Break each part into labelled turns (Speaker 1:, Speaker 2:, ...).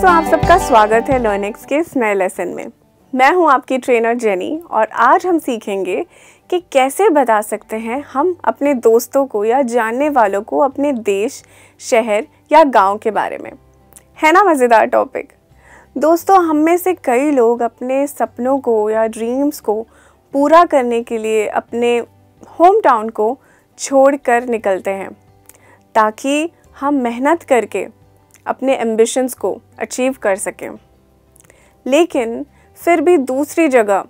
Speaker 1: दोस्तों, आप सबका स्वागत है लर्निंग्स के इस नए लेसन में। मैं हूँ आपकी ट्रेनर जेनी और आज हम सीखेंगे कि कैसे बता सकते हैं हम अपने दोस्तों को या जानने वालों को अपने देश, शहर या गाँव के बारे में। है ना मज़ेदार टॉपिक दोस्तों, हम में से कई लोग अपने सपनों को या ड्रीम्स को पूरा करने के लिए अपने होम टाउन को छोड़ कर निकलते हैं, ताकि हम मेहनत करके अपने एम्बिशंस को अचीव कर सकें। लेकिन फिर भी दूसरी जगह,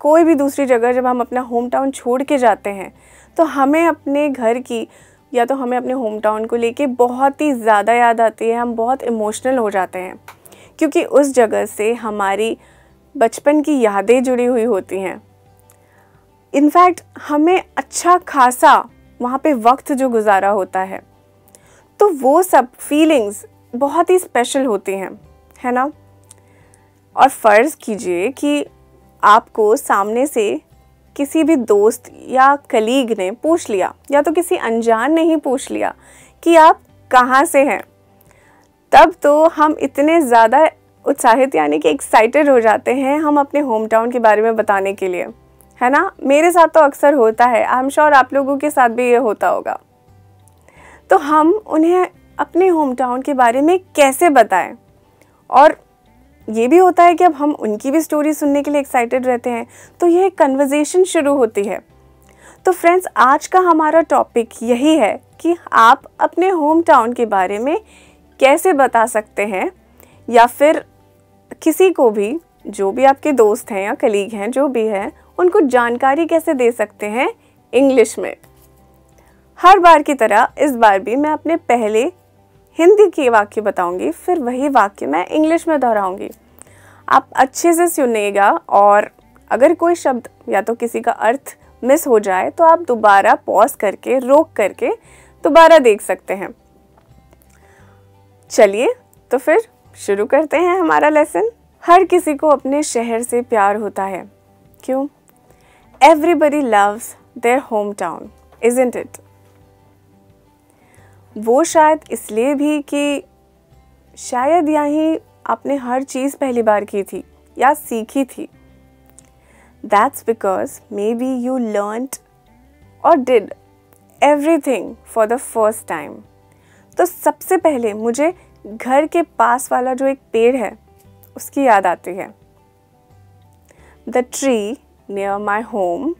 Speaker 1: कोई भी दूसरी जगह जब हम अपना होम टाउन छोड़ के जाते हैं तो हमें अपने घर की, या तो हमें अपने होम टाउन को लेके बहुत ही ज़्यादा याद आती है, हम बहुत इमोशनल हो जाते हैं। क्योंकि उस जगह से हमारी बचपन की यादें जुड़ी हुई होती हैं। इनफैक्ट हमें अच्छा खासा वहाँ पे वक्त जो गुजारा होता है तो वो सब फीलिंग्स बहुत ही स्पेशल होती हैं, है ना? और फ़र्ज़ कीजिए कि आपको सामने से किसी भी दोस्त या कलीग ने पूछ लिया, या तो किसी अनजान ने ही पूछ लिया कि आप कहाँ से हैं, तब तो हम इतने ज़्यादा उत्साहित यानी कि एक्साइटेड हो जाते हैं हम अपने होम टाउन के बारे में बताने के लिए, है ना? मेरे साथ तो अक्सर होता है, आई एम श्योर आप लोगों के साथ भी ये होता होगा। तो हम उन्हें अपने होम टाउन के बारे में कैसे बताएँ? और ये भी होता है कि अब हम उनकी भी स्टोरी सुनने के लिए एक्साइटेड रहते हैं तो ये कन्वर्जेशन शुरू होती है। तो फ्रेंड्स आज का हमारा टॉपिक यही है कि आप अपने होम टाउन के बारे में कैसे बता सकते हैं, या फिर किसी को भी, जो भी आपके दोस्त हैं या कलीग हैं, जो भी हैं, उनको जानकारी कैसे दे सकते हैं इंग्लिश में। हर बार की तरह इस बार भी मैं अपने पहले हिंदी के वाक्य बताऊँगी, फिर वही वाक्य मैं इंग्लिश में दोहराऊँगी। आप अच्छे से सुनिएगा और अगर कोई शब्द या तो किसी का अर्थ मिस हो जाए तो आप दोबारा पॉज करके, रोक करके दोबारा देख सकते हैं। चलिए तो फिर शुरू करते हैं हमारा लेसन हर किसी को अपने शहर से प्यार होता है। क्यों? Everybody loves their home town isn't it वो शायद इसलिए भी कि शायद यहीं आपने हर चीज़ पहली बार की थी या सीखी थी। That's because maybe you learn or did everything for the first time तो सबसे पहले मुझे घर के पास वाला जो एक पेड़ है, उसकी याद आती है। The tree near my home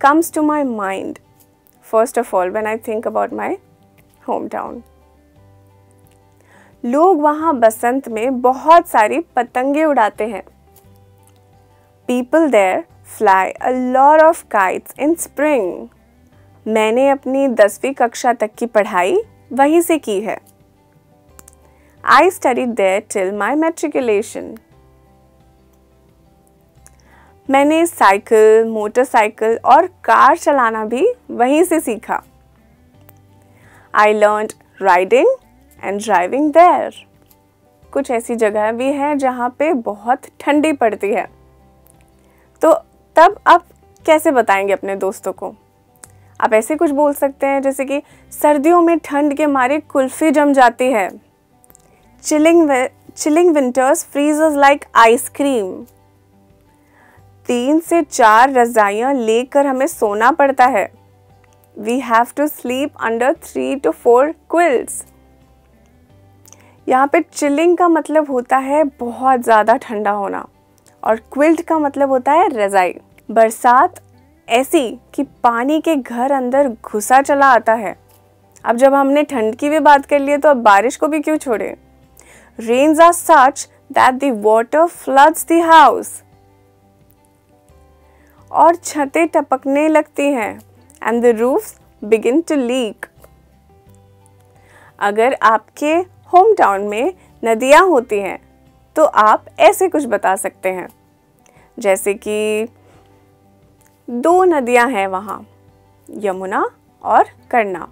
Speaker 1: comes to my mind first of all when I think about my home town लोग वहाँ बसंत में बहुत सारी पतंगे उड़ाते हैं। People there fly a lot of kites in spring मैंने अपनी दसवीं कक्षा तक की पढ़ाई वहीं से की है। I study there till my matriculation मैंने साइकिल, मोटरसाइकिल और कार चलाना भी वहीं से सीखा। I learn riding and driving there कुछ ऐसी जगह भी हैं जहाँ पे बहुत ठंडी पड़ती है। तो तब आप कैसे बताएँगे अपने दोस्तों को? आप ऐसे कुछ बोल सकते हैं जैसे कि, सर्दियों में ठंड के मारे कुल्फ़ी जम जाती है। Chilling chilling winters freezers like ice cream तीन से चार रजाइयाँ लेकर हमें सोना पड़ता है। We have to sleep under three to four quilts. यहाँ पे चिलिंग का मतलब होता है बहुत ज़्यादा ठंडा होना और क्विल्ट का मतलब होता है रज़ाई बरसात ऐसी कि पानी के घर अंदर घुसा चला आता है। अब जब हमने ठंड की भी बात कर ली है तो अब बारिश को भी क्यों छोड़े? Rains are such that the water floods the house और छतें टपकने लगती हैं। And the roofs begin to leak अगर आपके होम टाउन में नदियाँ होती हैं तो आप ऐसे कुछ बता सकते हैं। जैसे कि दो नदियाँ हैं वहाँ, यमुना और Karna.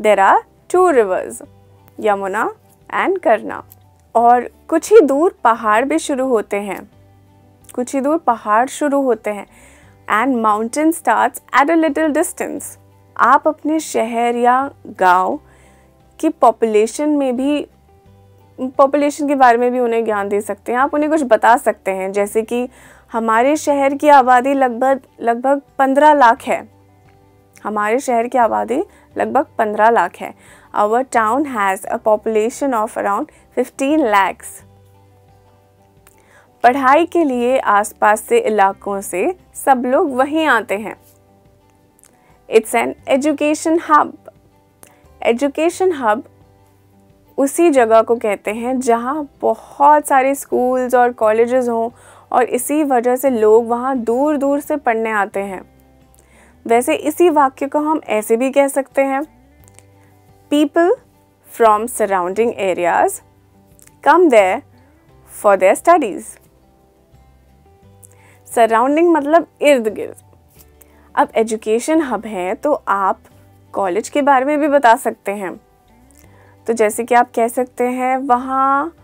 Speaker 1: There are two rivers Yamuna and Karna. और कुछ ही दूर पहाड़ भी शुरू होते हैं। कुछ ही दूर पहाड़ शुरू होते हैं। And mountain start at a little distance आप अपने शहर या गाँव की पॉपुलेशन में भी पॉपुलेशन के बारे में भी उन्हें ज्ञान दे सकते हैं। आप उन्हें कुछ बता सकते हैं, जैसे कि हमारे शहर की आबादी लगभग लगभग पंद्रह लाख है। हमारे शहर की आबादी लगभग पंद्रह लाख है। Our town has a population of around fifteen lakhs पढ़ाई के लिए आसपास से इलाकों से सब लोग वहीं आते हैं। It's an education hub education hub उसी जगह को कहते हैं जहाँ बहुत सारे स्कूल्स और कॉलेजेस हों और इसी वजह से लोग वहाँ दूर दूर से पढ़ने आते हैं। वैसे इसी वाक्य को हम ऐसे भी कह सकते हैं। People from surrounding areas come there for their studies surrounding मतलब इर्द गिर्द। अब एजुकेशन हब है तो आप कॉलेज के बारे में भी बता सकते हैं। तो जैसे कि आप कह सकते हैं, वहाँ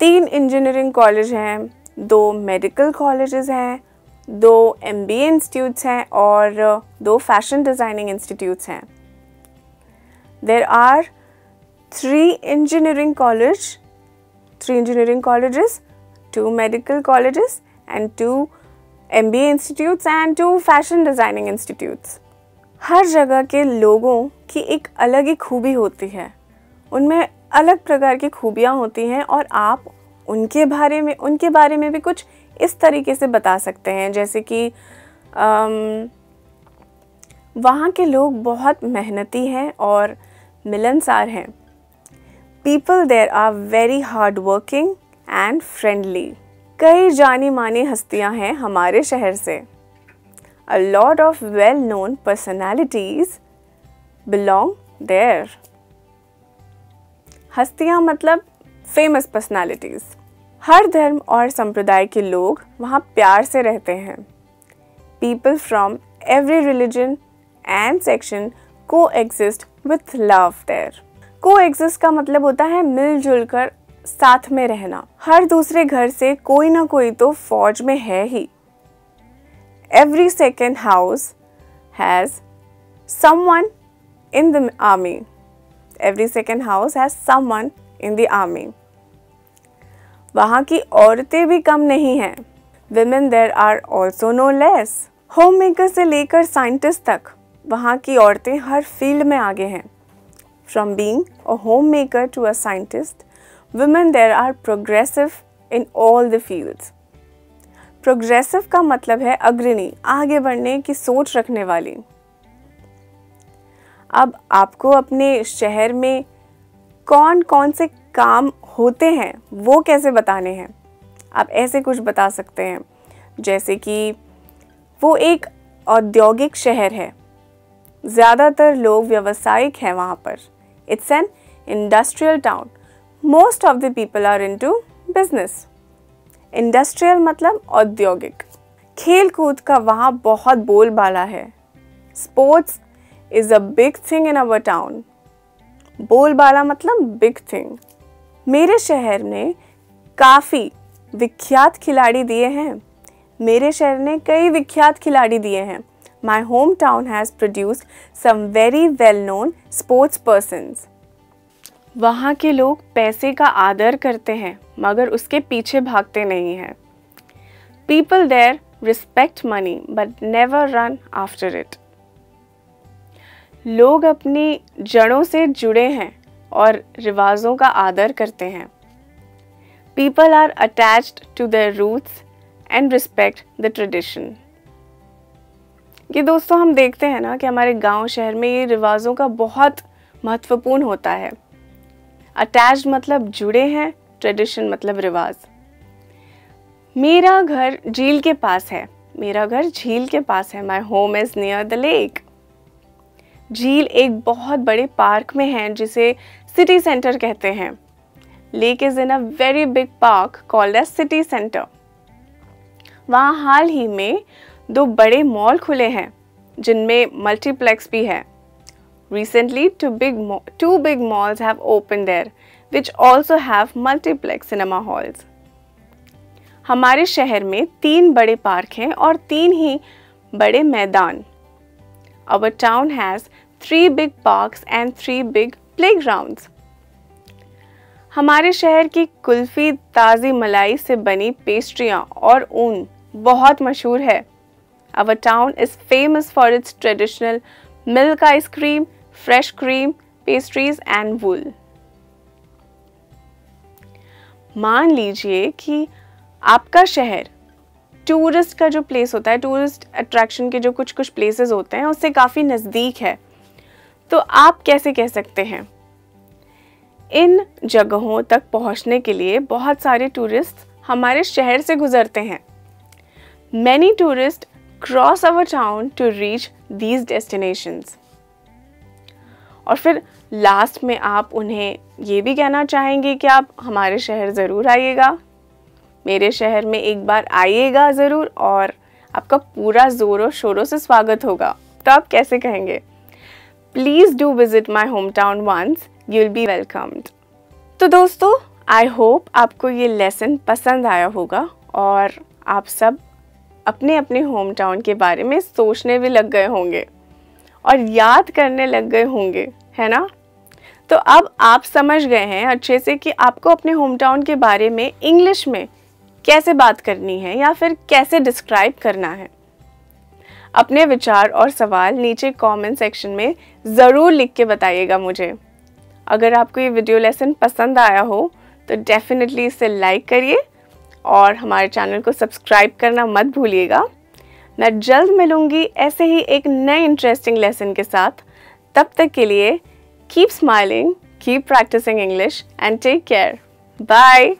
Speaker 1: तीन इंजीनियरिंग कॉलेज हैं, दो मेडिकल कॉलेजेस हैं, दो एम बी इंस्टीट्यूट्स हैं और दो फ़ैशन डिज़ाइनिंग इंस्टीट्यूट्स हैं। There are three engineering college three engineering colleges two medical colleges and two M B institutes and two fashion designing institutes हर जगह के लोगों की एक अलग ही खूबी होती है। उनमें अलग प्रकार की खूबियाँ होती हैं और आप उनके बारे में, उनके बारे में भी कुछ इस तरीके से बता सकते हैं। जैसे कि वहाँ के लोग बहुत मेहनती हैं और मिलनसार हैं। People there are very hard working and friendly कई जानी मानी हस्तियाँ हैं हमारे शहर से। A lot of well known personalities belong there हस्तियाँ मतलब फ़ेमस पर्सनैलिटीज हर धर्म और संप्रदाय के लोग वहाँ प्यार से रहते हैं। People from every religion and section coexist with love there coexist का मतलब होता है मिलजुल कर साथ में रहना। हर दूसरे घर से कोई ना कोई तो फौज में है ही। Every second house has someone in the army every second house has someone in the army वहाँ की औरतें भी कम नहीं हैं। Women there are also no less homemaker से लेकर साइंटिस्ट तक, वहाँ की औरतें हर फ़ील्ड में आगे हैं। From being homemaker to a scientist women, there are progressive in all the fields. Progressive का मतलब है अग्रणी, आगे बढ़ने की सोच रखने वाली। अब आपको अपने शहर में कौन कौन से काम होते हैं, वो कैसे बताने हैं? आप ऐसे कुछ बता सकते हैं। जैसे कि वो एक औद्योगिक शहर है। ज़्यादातर लोग व्यवसायिक हैं वहाँ पर। It's an industrial town most of the people are into business industrial मतलब औद्योगिक। खेल कूद का वहाँ बहुत बोलबाला है। Sports is a big thing in our town बोलबाला मतलब बिग थिंग मेरे शहर ने काफ़ी विख्यात खिलाड़ी दिए हैं। मेरे शहर ने कई विख्यात खिलाड़ी दिए हैं। My home town has produced some very well known sports persons वहाँ के लोग पैसे का आदर करते हैं, मगर उसके पीछे भागते नहीं हैं। People there respect money but never run after it लोग अपनी जड़ों से जुड़े हैं और रिवाजों का आदर करते हैं। People are attached to their roots and respect the tradition ये दोस्तों, हम देखते हैं ना कि हमारे गाँव, शहर में ये रिवाजों का बहुत महत्वपूर्ण होता है। अटैच मतलब जुड़े हैं ट्रेडिशन मतलब रिवाज। मेरा घर झील के पास है। मेरा घर झील के पास है। My home is near the lake झील एक बहुत बड़े पार्क में है, जिसे सिटी सेंटर कहते हैं। Lake is in a very big park called as city centre वहाँ हाल ही में दो बड़े मॉल खुले हैं, जिनमें मल्टीप्लेक्स भी है। recently, two big two big malls have opened there, which also have multiplex cinema halls. हमारे शहर में तीन बड़े पार्क हैं और तीन ही बड़े मैदान। Our town has three big parks and three big playground हमारे शहर की कुल्फी, ताज़ी मलाई से बनी पेस्ट्रिया और ऊन बहुत मशहूर है। Our town is famous for its traditional milk ice cream fresh cream, pastries and wool. मान लीजिए कि आपका शहर टूरिस्ट का जो प्लेस होता है, टूरिस्ट अट्रैक्शन के जो कुछ कुछ प्लेसेस होते हैं, उससे काफ़ी नज़दीक है। तो आप कैसे कह सकते हैं? इन जगहों तक पहुँचने के लिए बहुत सारे टूरिस्ट हमारे शहर से गुजरते हैं। Many tourist cross our town to reach these destinations और फिर लास्ट में आप उन्हें ये भी कहना चाहेंगे कि आप हमारे शहर ज़रूर आइएगा। मेरे शहर में एक बार आइएगा ज़रूर और आपका पूरा ज़ोरों शोरों से स्वागत होगा। तो आप कैसे कहेंगे? Please do visit my home town once you will be welcomed तो दोस्तों आई होप आपको ये लेसन पसंद आया होगा और आप सब अपने अपने होम टाउन के बारे में सोचने भी लग गए होंगे। और याद करने लग गए होंगे, है ना? तो अब आप समझ गए हैं अच्छे से कि आपको अपने होम टाउन के बारे में इंग्लिश में कैसे बात करनी है या फिर कैसे डिस्क्राइब करना है। अपने विचार और सवाल नीचे कमेंट सेक्शन में ज़रूर लिख के बताइएगा मुझे। अगर आपको ये वीडियो लेसन पसंद आया हो तो डेफिनेटली इसे लाइक करिए और हमारे चैनल को सब्सक्राइब करना मत भूलिएगा। मैं जल्द मिलूँगी ऐसे ही एक नए इंटरेस्टिंग लेसन के साथ। तब तक के लिए keep smiling keep practising English and take care bye